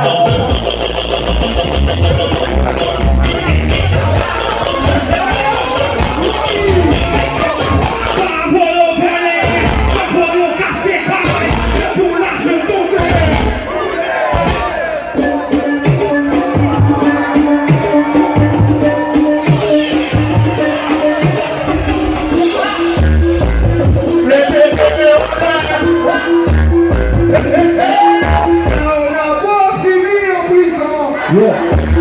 Oh. Yeah.